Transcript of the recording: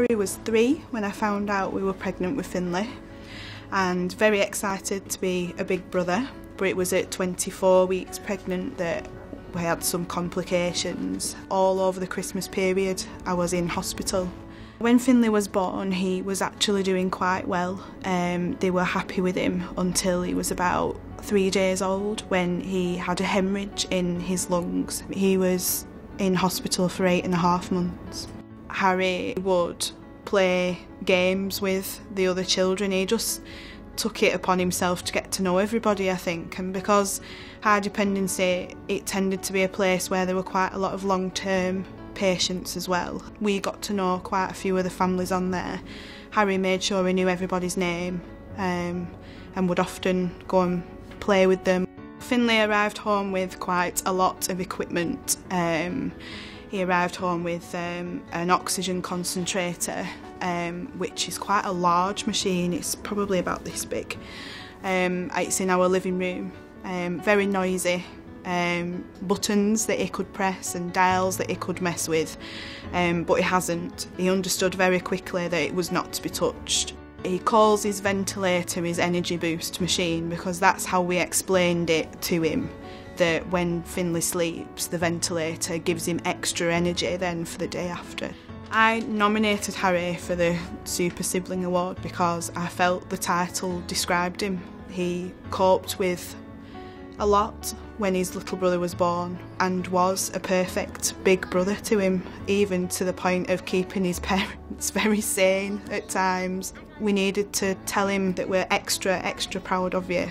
Harry was three when I found out we were pregnant with Finley and very excited to be a big brother. But it was at 24 weeks pregnant that we had some complications. All over the Christmas period, I was in hospital. When Finley was born, he was actually doing quite well. Um, they were happy with him until he was about three days old when he had a hemorrhage in his lungs. He was in hospital for eight and a half months. Harry would play games with the other children. He just took it upon himself to get to know everybody, I think. And because high dependency, it tended to be a place where there were quite a lot of long term patients as well. We got to know quite a few of the families on there. Harry made sure he knew everybody's name um, and would often go and play with them. Finley arrived home with quite a lot of equipment. Um, he arrived home with um, an oxygen concentrator, um, which is quite a large machine. It's probably about this big. Um, it's in our living room. Um, very noisy. Um, buttons that he could press and dials that he could mess with, um, but he hasn't. He understood very quickly that it was not to be touched. He calls his ventilator his energy boost machine because that's how we explained it to him that when Finley sleeps, the ventilator gives him extra energy then for the day after. I nominated Harry for the Super Sibling Award because I felt the title described him. He coped with a lot when his little brother was born and was a perfect big brother to him, even to the point of keeping his parents very sane at times. We needed to tell him that we're extra, extra proud of you